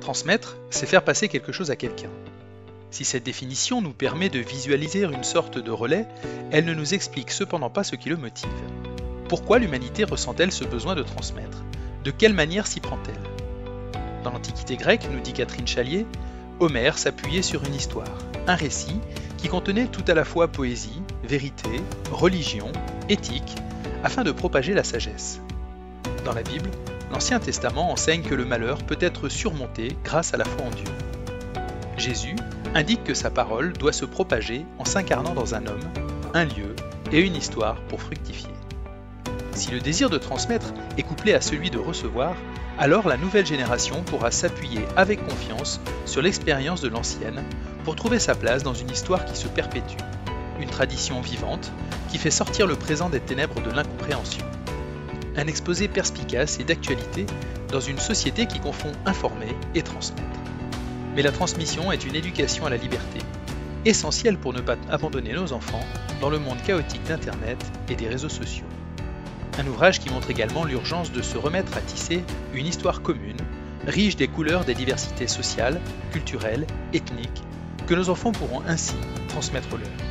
Transmettre, c'est faire passer quelque chose à quelqu'un. Si cette définition nous permet de visualiser une sorte de relais, elle ne nous explique cependant pas ce qui le motive. Pourquoi l'humanité ressent-elle ce besoin de transmettre? De quelle manière s'y prend-elle? Dans l'Antiquité grecque, nous dit Catherine Chalier, Homère s'appuyait sur une histoire, un récit qui contenait tout à la fois poésie, vérité, religion, éthique, afin de propager la sagesse. Dans la Bible, l'Ancien Testament enseigne que le malheur peut être surmonté grâce à la foi en Dieu. Jésus indique que sa parole doit se propager en s'incarnant dans un homme, un lieu et une histoire pour fructifier. Si le désir de transmettre est couplé à celui de recevoir, alors la nouvelle génération pourra s'appuyer avec confiance sur l'expérience de l'ancienne pour trouver sa place dans une histoire qui se perpétue, une tradition vivante qui fait sortir le présent des ténèbres de l'incompréhension. Un exposé perspicace et d'actualité dans une société qui confond informer et transmettre. Mais la transmission est une éducation à la liberté, essentielle pour ne pas abandonner nos enfants dans le monde chaotique d'Internet et des réseaux sociaux. Un ouvrage qui montre également l'urgence de se remettre à tisser une histoire commune, riche des couleurs des diversités sociales, culturelles, ethniques, que nos enfants pourront ainsi transmettre leur.